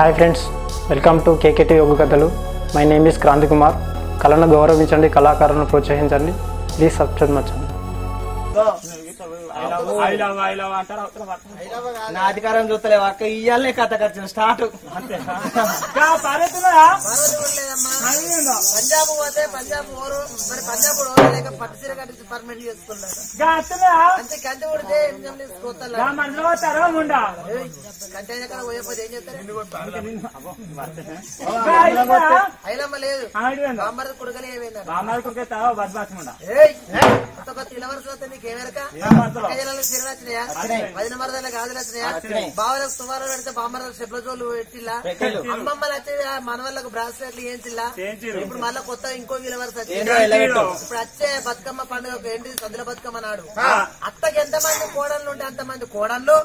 Hi friends welcome to KKT యోగ కథలు my name is Kranti Kumar కళను గౌరవించండి కళాకారులను ప్రోత్సహించండి. ప్లీజ్ సబ్స్క్రైబ్ మచ్చండి నా అధికారం చూస్తలేవు అక్క ఇయ్యాలనే కథ ఖర్చు స్టార్ట్. పంజాబ్ పోతే పంజాబ్ ఓరు మరి పంజాబ్ ఓరు లేక పట్టు చీర కట్టి పర్మనెంట్ చేసుకున్నారు అంతే కంటి కొడితే ఎంజం తీసుకోవాలి కంటి అయినా కదా పోయకపోతే ఏం చేస్తారు? అయినమ్మ లేదు. బామ్మర్ కొడుకలే ఏమైందా? ఏమెరక ప్రజలకు చీరలు వచ్చినాయా వదిన మరదలకు గాజులు వచ్చినాయా బావలకు తువాలు పెడితే బామ్మర్లకు చెప్పుల జోలు పెట్టిల్లా. అమ్మమ్మలు వచ్చి మనవళ్ళకు బ్రాస్లెట్లు ఏంటిల్లా ఇప్పుడు మళ్ళీ కొత్త ఇంకో వీల వరుస వచ్చింది ఇప్పుడు వచ్చే బతుకమ్మ పండుగ ఏంటి? సద్దుల బతుకమ్మ నాడు. అత్తకి ఎంత మంది కోడళ్ళు ఉంటే అంత మంది కోడళ్ళు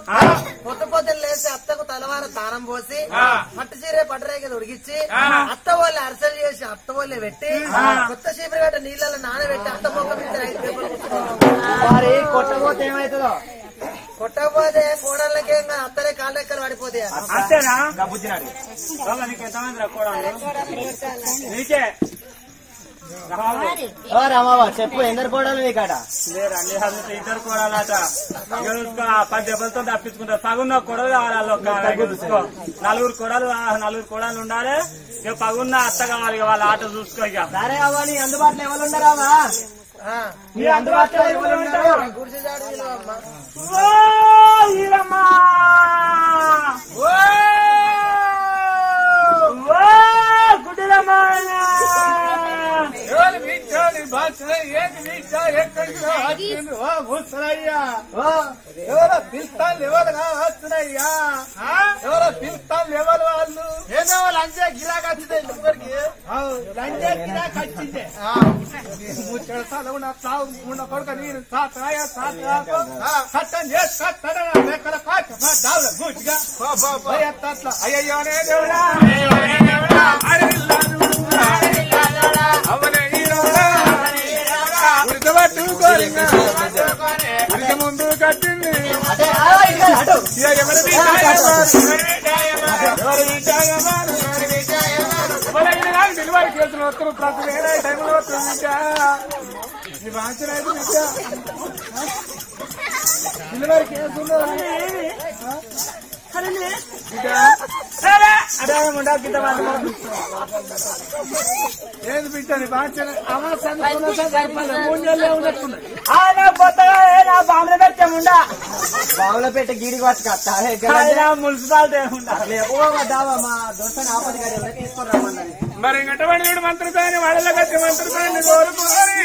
పొద్దు పొద్దున్న లేచి అత్తకు తలవార తానం పోసి పట్టు చీర పట్టురేగలు ఉడిగించి అత్త వాళ్ళే అరసలు చేసి అత్త వాళ్ళే పెట్టి కొత్త చీపురు గట్ట నీళ్ళలో నానబెట్టి అత్త మొక్క మీద ఐదు పేపర్లు ఏమవుతుందో కొట్టకపోతే కోడళ్ళకేం అత్తలే కాళ్ళ రెక్కలు పడిపోతాయి. బుద్ధినాడు నీకే ఓ రామావా చెప్పు ఎందరు కోడలు అసలు ఇద్దరు కొడాలట పది దెబ్బలతో తప్పించుకుంటారు. పగున్న కొడలు కావాలి ఒక చూసుకో నలుగురు కొడలు నలుగురు కొడలు ఉండాలి. ఇక పగున్న అత్త కావాలి ఇక వాళ్ళ ఆట చూసుకో ఇక. సరే అవ్వ నీ అందుబాటులో ఎవరు ఉండరావా నీ అందుబాటులో ఎవరు ఉంటారు గుడిసె జాడు విలువమ్మ. ఓ! ఓ ఎవరో పిస్తాలు ఎవరు వస్తున్నాయ్యా ఎవరో పిస్తాలు ఎవరు వాళ్ళు? ఏదో లంచే గిరాక్ వచ్చింది ఇప్పటికి లంచే గిరాక్ వచ్చింది ఉన్న కొడుక నేను సాతాయ సాతాకు సట్టం చేసి సట్టన లెక్కల పాట దావుల గూటిగా అట్లా అయ్యయ్యో నే దేవుడా అవనే ఈరోడా ఉడకబట్టు కోరింగా ఉడక ముందు కట్టింది అదే ఆ, ఇక్కడ అటు ఎవరి విజయవారు? ఎవరి విజయవారు? డెలివరీ కేసులు వస్తారు ప్రతి వేరే టైంలో వస్తుంది ఈ వాంఛన అయితే బిడ్డ. డెలివరీ ఏది బిడ్డ ఆయన కొత్తగా ఏ నా బాంబులు పెట్టముండా బావుల పెట్ట గీడికి పట్టుకొస్తా ఆయన మున్సిపాలిటీ ఉండా ఓ దావా మా దోస్తని ఆపది గారి ఎవరైనా మరి వాళ్ళ గట్టి మంత్రుతాని కోరుకోవాలి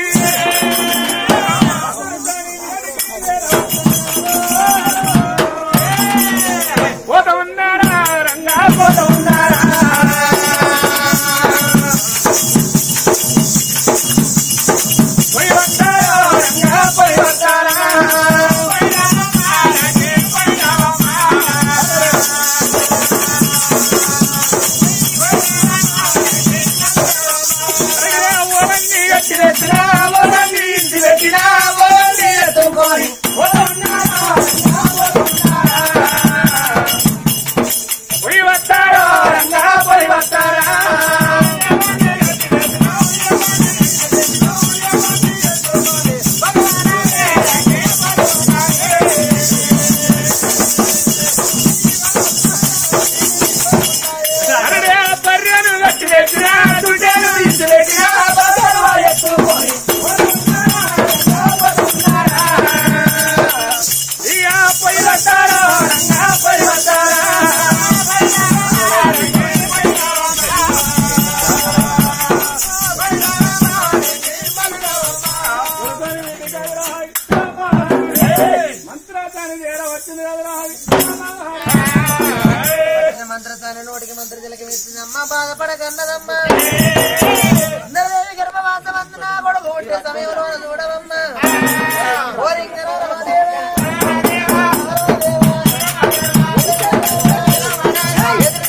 పోత ఉన్నారా రంగా పోత ఉన్నారా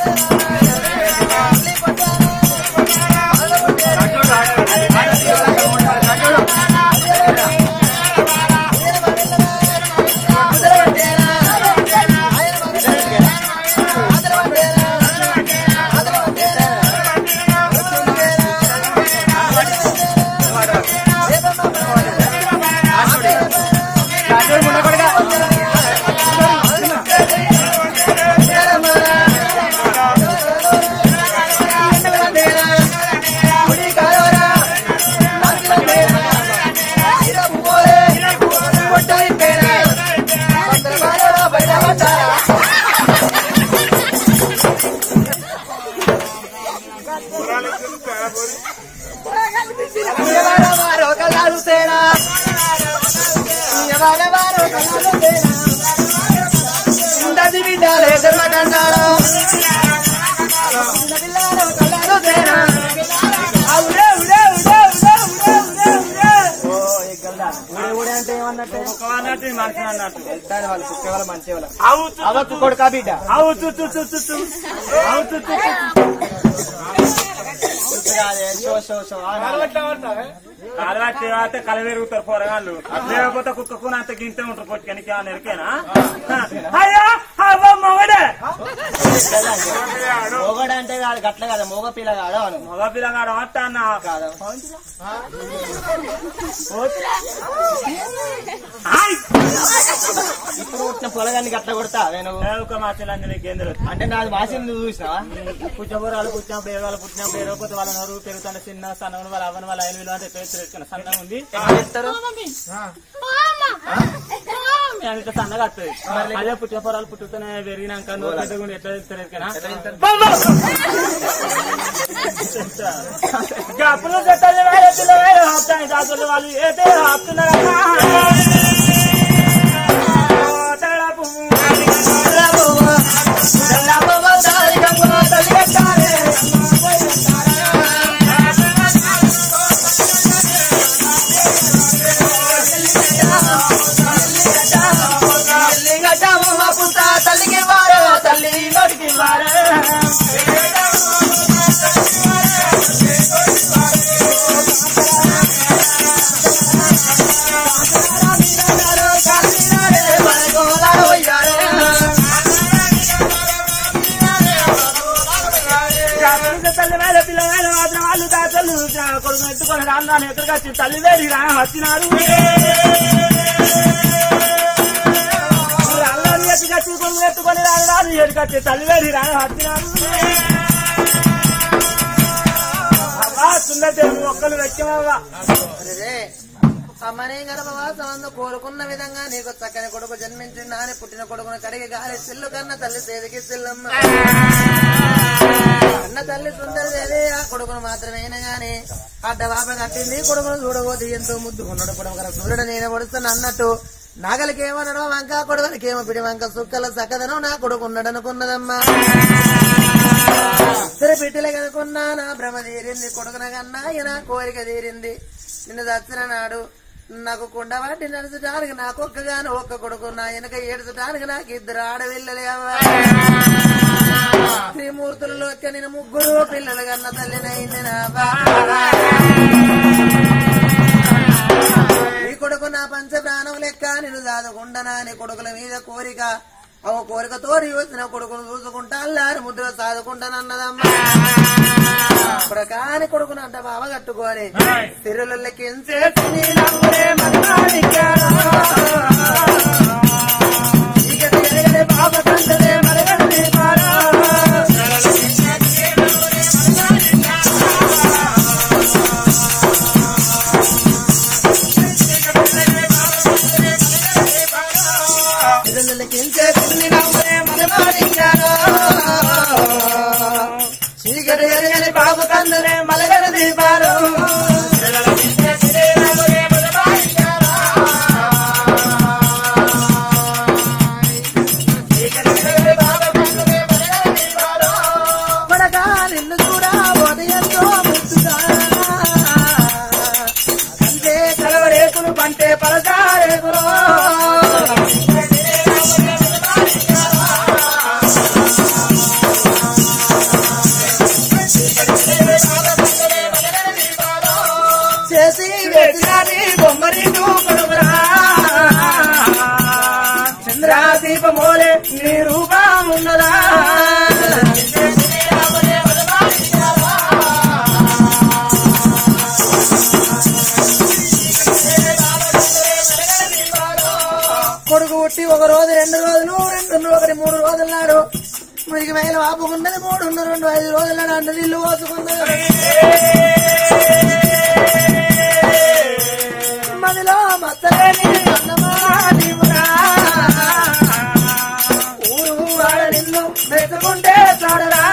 ఆయన మనిషి అన్నట్టు దాని వాళ్ళు కుక్క వాళ్ళ మంచి వాళ్ళ అవు తు- అవకు కొడుకా బిడ్డ. అవు తు- కాలువట్టి అయితే పోరగాళ్ళు. లేకపోతే కుక్కకు అంత గింతే ఉంటారు కొట్టుకనికి ఎరికేనా? అయ్యా మొగడే. మొగడు అంటే కాదు గట్ల కదా మోగ పిల్ల కాదు అను మగ పిల్లగాడు అట్ట అన్న. కాదు! ఇప్పుడు పుట్టిన పొలగాన్ని గట్ల కొడతా నేను? ఒక మా చెల్లని నీకేంద్ర అంటే నాది నువ్వు చూసినావా? పుచ్చబోరాలు పుట్టినప్పుడు ఏ వాళ్ళు పుట్టినప్పుడు ఏడవకపోతే వాళ్ళ నోరు పెరుగుతుంటే చిన్న సన్నగా వాళ్ళ అవ్వని వాళ్ళ ఐదు అంటే పెరుగుతుంది సన్నగా ఉంది అది ఇట్లా సన్నగా వస్తుంది అదే పుచ్చపోరాలు పుట్టుతూనే పెరిగినాక నోరు పెద్దగా ఉండి ఎట్లా తెలుస్తుంది కదా అప్పుడు చెట్టాలి వేరే పిల్ల వేరే ఆపుతాయి దాచులు వాళ్ళు ఏదే ఆపుతున్నారమ్మా కొడుకు ఎత్తుకొని రాను ఎదురుగా వచ్చి తల్లి వేడి రా వచ్చినారు. అల్లని ఎత్తుగా కొడుకు ఎత్తుకొని రాను రాను ఎదురుకొచ్చి తల్లిదే నీ రాయ వచ్చినారు. అబ్బా సుందతే ఒక్కరు వెచ్చమవ్వా అమ్మనే గర్భవాసమందు కోరుకున్న విధంగా నీకు చక్కని కొడుకు జన్మించిందా అని పుట్టిన కొడుకును కడిగి గాలి సిల్లు కన్న తల్లి సేదికి సిల్లమ్మ. అన్న తల్లి సుందరదేవి ఆ కొడుకును మాత్రమేనా గాని అడ్డవాప కట్టింది. కొడుకును చూడబోతే ఎంతో ముద్దుకున్నాడు కొడుకు సూర్యుడు నేను పడుతున్నా అన్నట్టు నాగలికేమో వంక కొడుకునికేమో పిడి వంక సుక్కల సకదనం నా కొడుకు ఉన్నాడనుకున్నదమ్మా. సరే కనుకున్నా నా భ్రమ తీరింది. కొడుకున కన్నా నా కోరిక తీరింది. నిన్ను దచ్చిన నాడు నాకు కుండ వాటి నడుచడానికి నాకు ఒక్కగాను ఒక్క కొడుకు నా వెనక ఏడుచడానికి నాకు ఇద్దరు ఆడపిల్లలే త్రిమూర్తులలో వచ్చి నేను ముగ్గురు పిల్లలు కన్న తల్లినైంది నా ఈ కొడుకు నా పంచ ప్రాణం లెక్క నేను దాదకుండనా నా కొడుకుల మీద కోరిక. ఓ కోరికతో వచ్చిన కొడుకును చూసుకుంటా అల్లారి ముద్ర సాదుకుంటానన్నదమ్మా. ఇప్పుడు కాని కొడుకును అంట బావ కట్టుకోని సిరులకించే బాబ మురికి మేలు మూడు ఉన్న రెండు ఐదు రోజుల నన్ను అంట నీళ్ళు పోసుకున్నది మదిలో మత్తలేని అన్నమా ఊరు వాడ నిన్ను మెచ్చుకుంటే చాడరా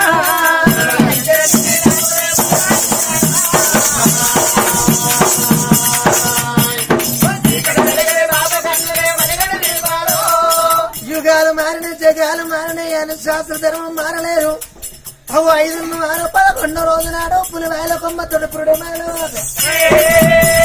జగాలు అని శాస్త్ర ఐదు మారు పదకొండు రోజు నాడు పులి వేల కొమ్మ తొడుపురుడు జాబిల్లి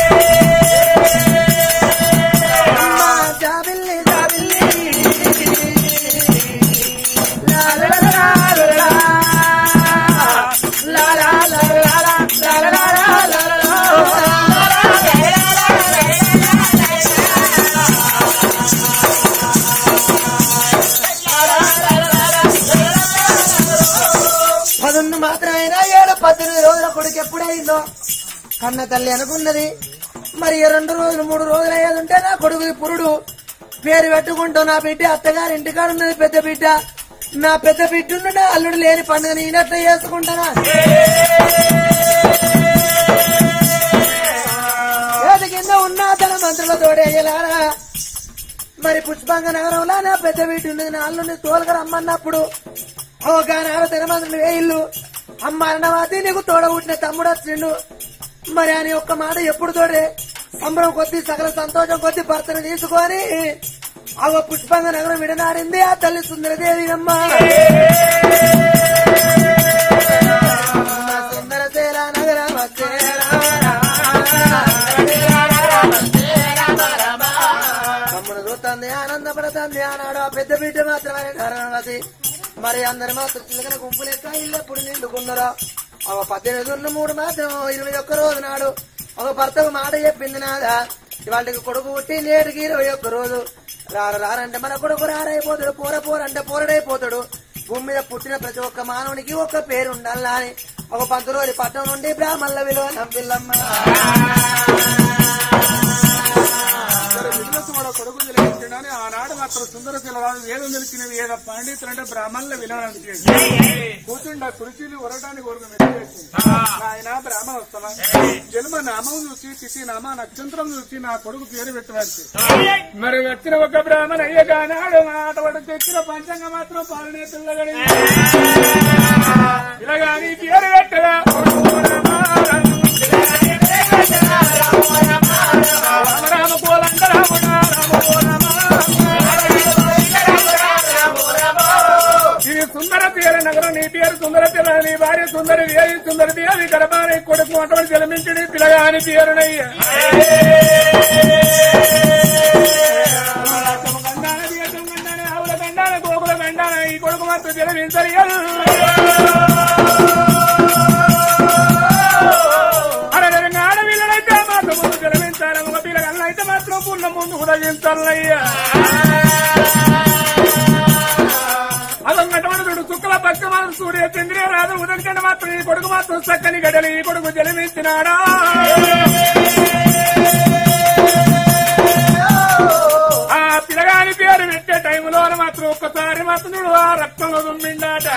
కన్న తల్లి అనుకున్నది మరి ఈ రెండు రోజులు మూడు రోజులు అయ్యేది ఉంటే నా కొడుకు పురుడు. పేరు పెట్టుకుంటూ నా బిడ్డ అత్తగారి ఇంటికాడ ఉన్నది పెద్ద బిడ్డ. నా పెద్ద బిడ్డ ఉన్న అల్లుడు లేని పండుగ నేనట్లా చేసుకుంటానా? ఏది కింద ఉన్న తన మంత్రులతోడే అయ్యలారా? మరి పుష్పంగ నగరంలో నా పెద్ద బిడ్డ ఉన్నది నా అల్లుడిని తోలుగా రమ్మన్నప్పుడు ఓ నాడు తన మంత్రులు వేయిల్లు అమ్మ అన్నవాది నీకు తోడగుట్టిన తమ్ముడు వచ్చిండు. మరి అని ఒక్క మాట ఎప్పుడు తోడే? సంబరం కొద్ది సకల సంతోషం కొద్ది భర్తను తీసుకొని అవ పుష్పంగ నగరం విడనాడింది. ఆ తల్లి సుందరదేవి అమ్మ సుందరశీల నగరం తమ్ముడు చూస్తుంది ఆనందపడుతుంది. ఆనాడు ఆ పెద్ద బిడ్డ మాత్రమే అది. మరి అందరి మాత్రం చిలకన గుంపు లెక్క నిండుకున్నారా? ఒక పద్దెనిమిది ఉన్న మూడు మాత్రం ఇరవై ఒక్క రోజు నాడు ఒక భర్తకు మాట చెప్పింది నాదా వాళ్ళకి కొడుకు పుట్టి నేటికి ఇరవై ఒక్క రోజు రారు రారంటే మన కొడుకు రారైపోతాడు పోర పోరంటే పోరడైపోతాడు భూమి మీద పుట్టిన ప్రతి ఒక్క మానవునికి ఒక పేరు అని ఒక పంతులోని పట్టణం నుండి బ్రాహ్మణుల విలువ నమ్మిల్లమ్మ బిజినెస్ వాడు కొడుకు జలగించడాని ఆనాడు మాత్రం సుందర శిలరాజు వేదం తెలిసిన వేద పండితులు అంటే బ్రాహ్మణుల వినడానికి కూర్చుండ కుర్చీలు ఉరటానికి ఊరుకు మెచ్చేసి. ఆయన బ్రాహ్మణ వస్తానా జన్మ నామం చూసి తిథి నామ నక్షత్రం చూసి నా కొడుకు పేరు పెట్టవచ్చు. మరి వచ్చిన ఒక బ్రాహ్మణ అయ్య కానాడు మాట వాడు తెచ్చిన పంచంగ మాత్రం పాలనే పిల్లగడి ఇలాగాని పేరు పెట్టరా? రామ నగరం నీ పేరు సుందర పిల్ల నీ భార్య సుందరి దేవి సుందరి దేవి గర్భాన్ని కొడుకు అటువంటి జలమించడి పిల్లగాని పేరునయ్య ఆవుల గండాన గోకుల గండాన ఈ కొడుకు మాత్రం జలమించరు ఆడపిల్లలైతే మాత్రం ముందు మాత్రం పుల్ల ముందు కూడా జించాలయ్యా పక్క సూర్య రాదు మాత్రం ఈ కొడుకు మాత్రం చక్కని గడలి ఈ కొడుకు జలమించినాడా ఆ పిల్లగాని పేరు పెట్టే టైంలో మాత్రం ఒక్కసారి మాత్రం ఆ రక్తంలో దుమ్మిండాట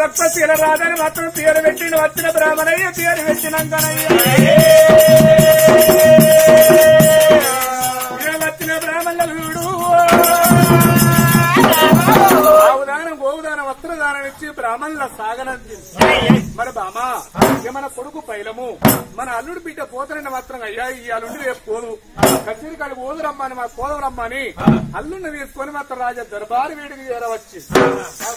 పేరు రక్తశీల రాదని మాత్రం పేరు పెట్టిన వచ్చిన బ్రాహ్మణయ్య పేరు పెట్టినాకనయ్య. వచ్చిన బ్రాహ్మణులు ఇచ్చి బ్రాహ్మణుల సాగనంది. మరి బామా మన కొడుకు పైలము. మన అల్లుడు బిడ్డ పోతానంటే మాత్రం అయ్యా ఈ అల్లుడు రేపు పోదు. కచేరి కాడి పోదు రమ్మని మా పోదం రమ్మని. అల్లుడిని తీసుకొని మాత్రం రాజా దర్బారు వేడికి చేరవచ్చు.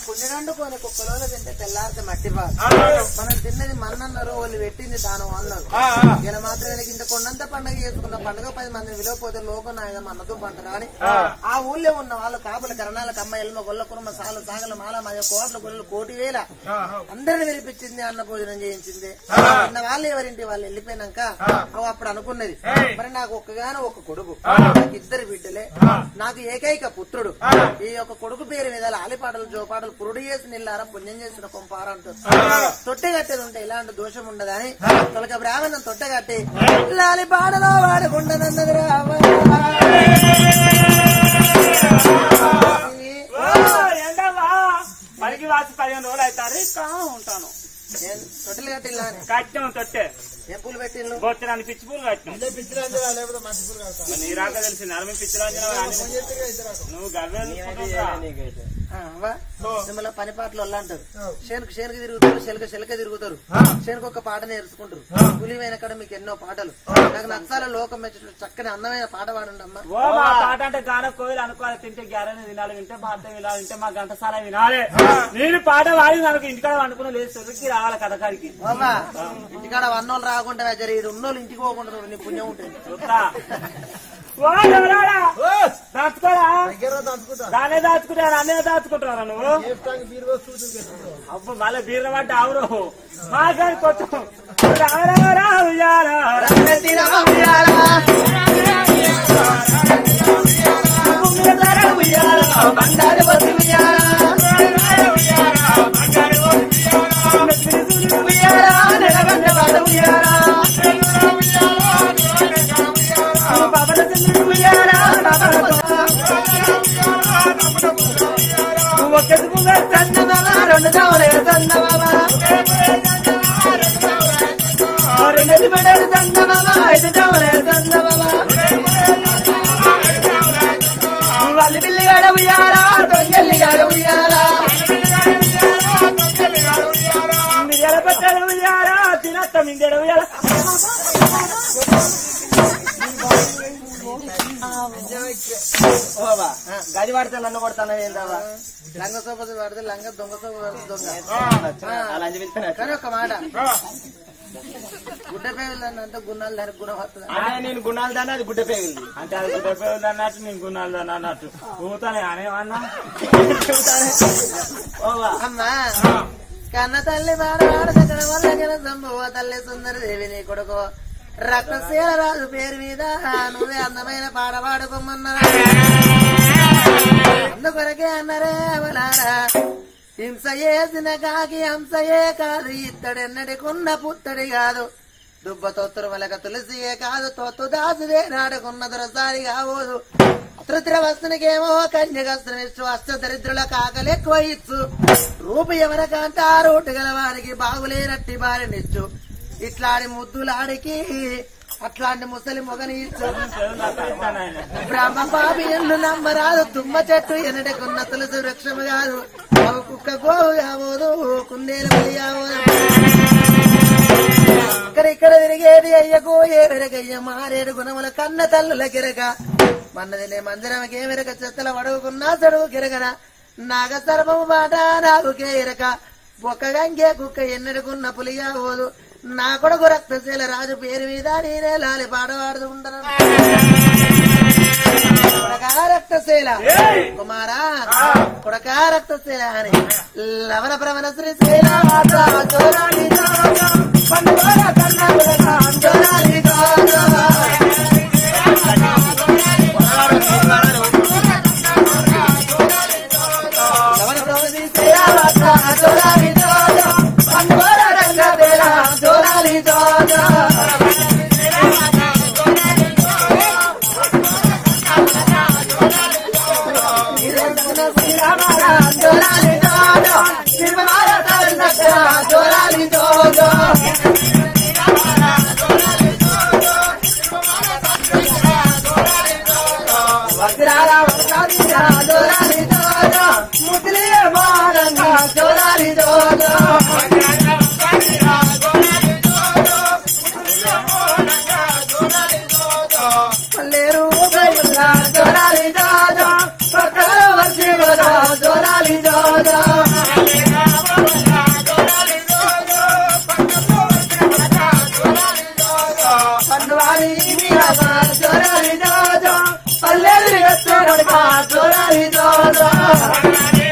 పుణ్యనండు కొని కుక్కలో తింటే తెల్లారితే మట్టి మనం తిన్నది మన్నన్నారు వాళ్ళు పెట్టింది దానం అన్నారు ఇలా మాత్రం ఇంత కొండంత పండుగ చేసుకున్న పండుగ పది మందిని విలువపోతే లోకం నాయన మన్నతో పంటరా అని. ఆ. ఊళ్ళో ఉన్న వాళ్ళు కాపుల కరణాల కమ్మ ఎల్మ గొల్ల కుర్మ సాలు సాగల మాల మాయ కోట్ల గొల్లలు కోటి వేల. అందరిని వినిపించింది అన్న భోజనం చేయించింది. అన్న వాళ్ళు ఎవరింటి వాళ్ళు? వెళ్ళిపోయినాక అప్పుడు అనుకున్నది. మరి నాకు ఒక్కగానో ఒక కొడుకు. నాకు ఇద్దరు బిడ్డలే. నాకు ఏకైక పుత్రుడు. ఈ యొక్క కొడుకు పేరు మీద ఆలిపాటలు జోపాటలు పురుడు చేసి నిల్లారా పుణ్యం చేసిన కొంపార అంటారు తొట్టె కట్టేది ఉంటే ఇలాంటి దోషం ఉండదని తొలక బ్రాహ్మణం తొట్టె కట్టి లాలి పాటలో వాడుకుంటున్నది రామ ఏంటవా పనికి వాసి పదిహేను రోజులు అవుతారు ఇంకా ఉంటాను. తొట్టెలు కట్టిల్లా తొట్టే. ఏం పూలు బొచ్చడానికి పిచ్చి పూలు కట్టినాం. నీ రాక తెలిసి నరమి పిచ్చిరాంజన నువ్వు గవ్వే మిమ్మల్ని పని పాటలు వాళ్ళు అంటారు. శేనుకు శేనుకు తిరుగుతారు శెలక శెలక తిరుగుతారు. శేనుకు ఒక పాట నేర్చుకుంటారు. పులిమైన కాడ మీకు ఎన్నో పాటలు. నాకు నచ్చాల లోకం మెచ్చిన చక్కని అందమైన పాట పాడండి అమ్మా మా పాట అంటే గాన కోయిలు అనుకోవాలి తింటే గ్యారెన్ వినాలి వింటే భారత వినాలి వింటే మా గంటసాల వినాలి. నేను పాట వాడి నాకు ఇంటికాడ అనుకుని లేదు చెరుకి రావాలి కథకాడికి ఇంటికాడ వన్నోళ్ళు రాకుండా జరిగి ఉన్నోళ్ళు ఇంటికి పోకుండా నీ పుణ్యం ఉంటుంది. దాచుకోరా? దానే దాచుకుంటా. అన్నీ దాచుకుంటారా నువ్వు? అబ్బ మళ్ళీ బీర్ర పడ్డ ఆవురు మా గారి కొంచెం రారా ఉయ్యాలా వాళ్ళు పిల్లిగాడ ఉయ్యారా తొంగెల్లిగాడ ఉయ్యారా మిరియాల పచ్చడి ఉయ్యాలా తినత్త మింగడ ఉయ్యాలా? ఓబా గది పడితే నన్ను కొడతాను ఏందావా లంగ సోపతి పడితే లంగ దొంగ సోప దొంగ కానీ ఒక మాట గుడ్డ పేగులు అంటే గుణాలు దానికి గుణం నేను గుణాలు దాన్ని అది గుడ్డ పేగింది అంటే అది గుడ్డపేలు అన్నట్టు నేను గున్నాలు అన్నట్టు అమ్మా కన్న తల్లి బాడవాడ సకల వల్ల సంభవ తల్లి సుందరి దేవి నీ కొడుకు రత్నశీల రాజు పేరు మీద నువ్వే అందమైన పాట పాడుకోమన్నా అందుకొరకే అన్నరే అవలారా? హింస చేసిన కాకి హంసయే కాదు. ఇత్తడెన్నడికున్న పుత్తడి కాదు. దుబ్బ తొత్తురు వలక తులసియే కాదు. తొత్తు దాసుదే నాడుకున్న దొరసారి కావోదు తృతీయ వస్తునికేమో కన్యగస్త్రం ఇచ్చు. అష్ట దరిద్రుల కాకలు ఎక్కువ ఇచ్చు. రూపు ఎవరకంటారు గల వారికి బాగులేనట్టి బారినిచ్చు. ఇట్లాంటి ముద్దులాడికి అట్లాంటి ముసలి మొగని ఇచ్చు. బ్రహ్మ పాపి నమ్మరాదు తుమ్మ చెట్టు ఎనటకున్న తులసి వృక్షము కాదు. అవు కుక్క గోవు కావోదు కుందేలు బలి కావోదు ఇక్కడ ఇక్కడ తిరిగేది అయ్యకు ఏ వెరగయ్య మారేడు గుణముల కన్న తల్లుల గిరక మన్నదిలే ఏ వెరక చెత్తల వడుగుకున్నా చడువు గిరగన నాగ సర్వము బాట నాగుకే ఇరక ఒక్క గంగే కుక్క ఎన్నడుకున్న పులిగా పోదు నా కొడుకు రక్తశీల రాజు పేరు మీద నేనే లాలి పాట పాడుతూ ఉంటాను. కొడకా రక్తశీల. కుమారా కొడకా రక్తశీల అని లవణ ప్రవణ శ్రీశీల మాత মন কাতরার জল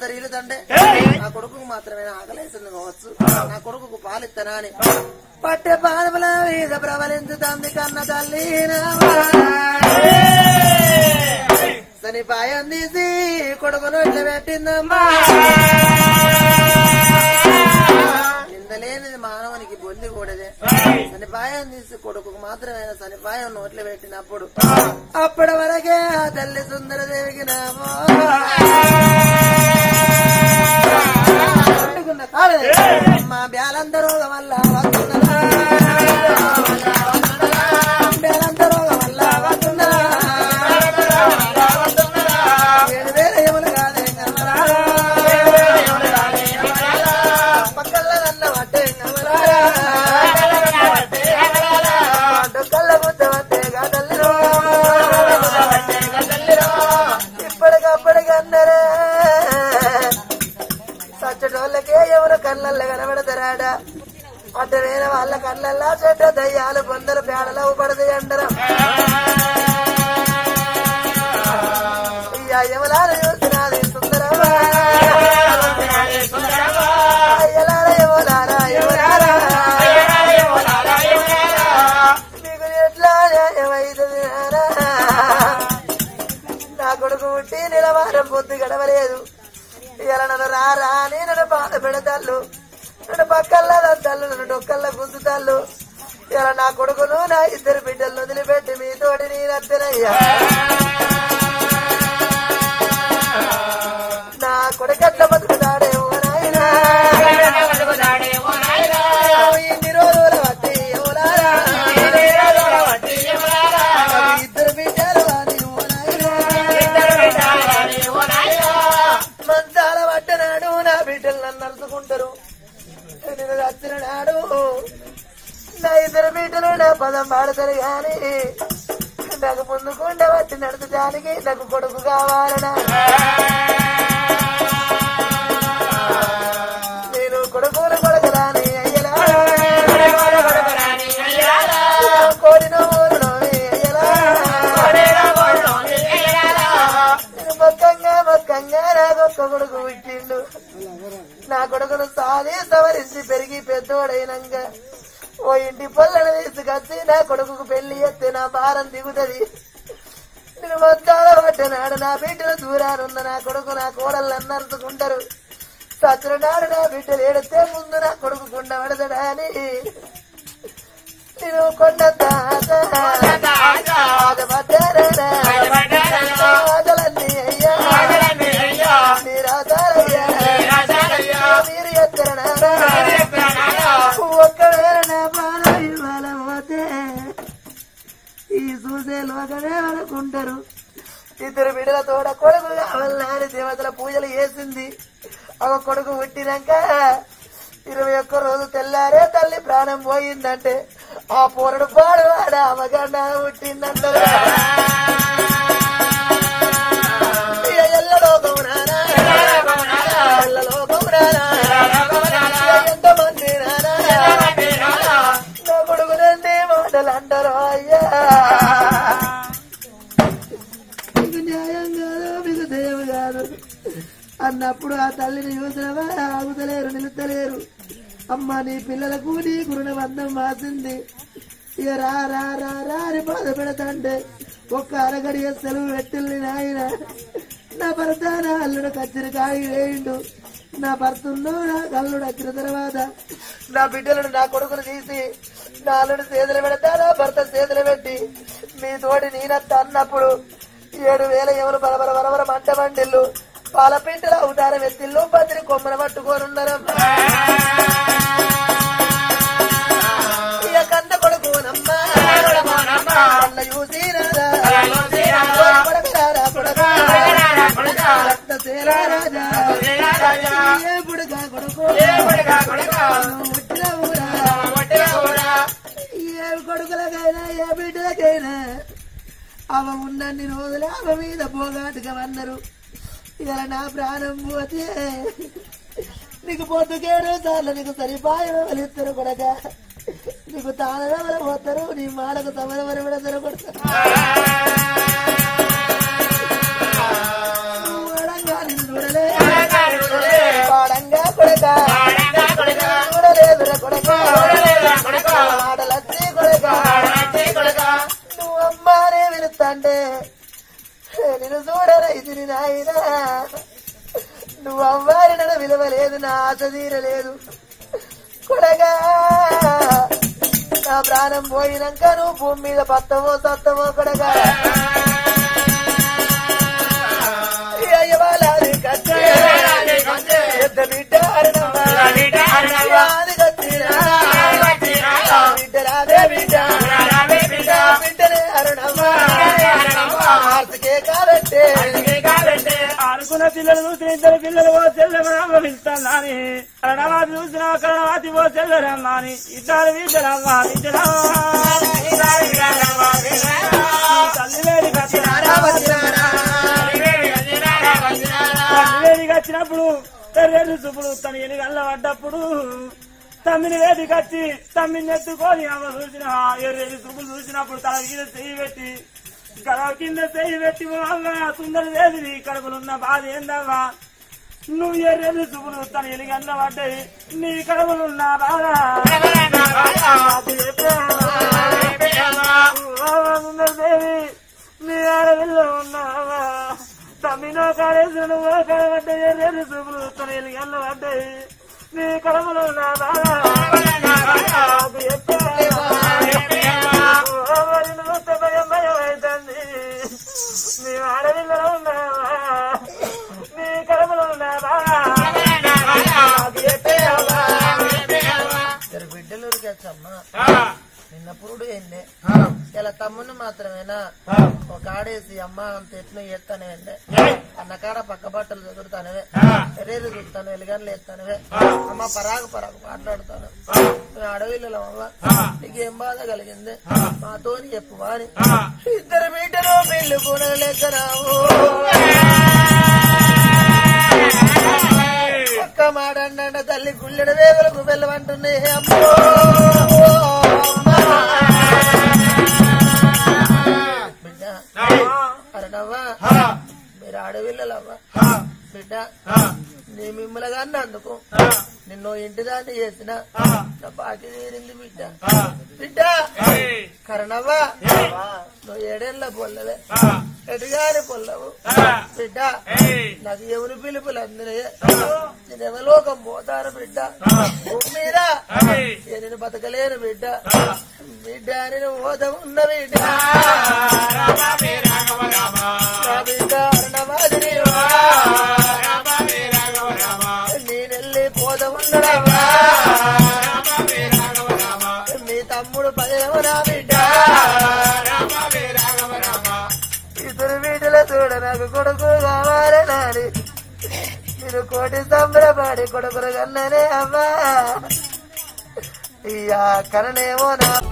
తరీలుతండే నా కొడుకు మాత్రమే ఆకలేసింది కావచ్చు. నా కొడుకు పాలు ఇత్తనా అని పట్టె పాదముల మీద ప్రబలించుతుంది కన్న తల్లి శనిపాయం తీసి కొడుకును ఇట్లా పెట్టిందమ్మా. నిందలేనిది మానవునికి బొంది కూడదే. శనిపాయం తీసి కొడుకు మాత్రమే శనిపాయం నోట్లో పెట్టినప్పుడు. అప్పటి వరకే ఆ తల్లి సుందరదేవికి నామో. మా బ్యాలంత రోగం వల్ల చూసే లోకమే అనుకుంటారు ఇద్దరు బిడ్డల తోడ కొడుకు కావాలని దేవతల పూజలు చేసింది. ఒక కొడుకు పుట్టినాక ఇరవై ఒక్క రోజు తెల్లారే తల్లి ప్రాణం పోయిందంటే ఆ పోరడు పాడు ఆడ అవగండ పుట్టిందంటారు అంటారు అయ్యా. అన్నప్పుడు ఆ తల్లిని చూసినవా? ఆగుతలేరు నిలుతలేరు అమ్మ నీ పిల్లలకు నీ గురుణబంధం మాసింది ఇక రా రా రా రా అని బాధ పెడతాంటే ఒక్క అరగడియ సెలవు పెట్టిల్ని నాయన నా భర్త నా అల్లుడు కచ్చిరి కాగి వేయిండు. నా భర్తను నా కల్లుడు వచ్చిన తర్వాత నా బిడ్డలను నా కొడుకులు తీసి నా అల్లుడు చేతులు పెడతా నా భర్త చేతులు పెట్టి మీ తోటి నేనత్త అన్నప్పుడు ఏడు వేల ఎవరు బరబర బరబర మంట మండిల్లు పాల అవతారం ఎత్తిల్లు పత్రి కొమ్మన పట్టుకోనున్నారు ఏ కొడుకులకైనా ఏ బిడ్డలకైనా అవ ఉన్నన్ని రోజులు అవ మీద పోగాటుగా అన్నారు ఇలా నా ప్రాణం పోతే నీకు పొద్దుకేడు సార్లు నీకు సరిపాయం వెళిస్తారు కొడక. నీకు తాళవెవరు పోతారు నీ మాలకు తమరెవరు విడతారు కొడతారు చూడలే కొడక చూడలేదురా కొడక మాటలచ్చి కొడక నువ్వు అమ్మానే విలుస్తాంటే నేను చూడరైతిని నాయనా నువ్వు అవ్వారి నన్ను విలువలేదు నా ఆశ తీరలేదు. కొడగా నా ప్రాణం పోయినాక నువ్వు భూమి మీద పత్తవో సత్తవో కొడగా పెద్ద బిడ్డ అనుకున్న పిల్లలు చూసిన ఇద్దరు పిల్లలు ఓ చెల్లెమ్మ పిలుస్తానని చూసిన కరణవాతి ఓ చెల్లరమ్మాని. ఇద్దరు విద్యరమ్మ తల్లి వేడికి తల్లి వచ్చినప్పుడు తెర్రెడు చూపుడు తన ఎని గల్ల పడ్డప్పుడు తమ్మిని వేదికి వచ్చి తమ్మిని ఎత్తుకొని అమ్మ చూసిన ఎర్రెడు చూపులు చూసినప్పుడు తన మీద చెయ్యి పెట్టి గడవ కింద చెయ్యి పెట్టి సుందరి వేదిని కడుపులున్న బాధ ఏందమ్మా? నువ్వు ఎర్రెడు చూపులు తన ఎలిగల్ల పడ్డాయి నీ కడుపులున్న బాధ. దేవి నీ అడవిలో ఉన్నావా? తమ్మినో కాలేజీ నువ్వు కడబడ్డ ఎర్రెడు చూపులు తన ఎలిగల్ల పడ్డాయి నీ కడుపులో ఉన్న బాధ. పరాగు పరాగు మాట్లాడుతాను. అడవిలో అమ్మ నీకేం బాధ కలిగింది? తీరింది బిడ్డ బిడ్డ కరణవ్వా నువ్వు ఏడేళ్ళ పొల్లవే ఎటుగాని పొల్లవు బిడ్డ నాకు ఎవరి పిలుపులు అందినాయే నేను ఎవలోకం పోతాను బిడ్డ మీద నేను బతకలేను బిడ్డ బిడ్డ నేను ఓద ఉన్న బిడ్డ బిడ్డ అరుణమాదిరి తమ్ముడు బిడ్డ ఇద్దరు బిడ్డల చూడ నాకు కొడుకు కావాలి నాని. నేను కోటి సంబరపడి కొడుకులు కన్ననే అమ్మా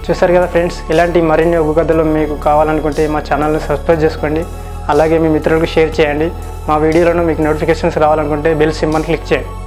చూసారు కదా ఫ్రెండ్స్ ఇలాంటి మరిన్ని ఒగ్గు కథలు మీకు కావాలనుకుంటే మా ఛానల్ని సబ్స్క్రైబ్ చేసుకోండి. అలాగే మీ మిత్రులకు షేర్ చేయండి. మా వీడియోలను మీకు నోటిఫికేషన్స్ రావాలనుకుంటే బెల్ సింబల్ క్లిక్ చేయండి.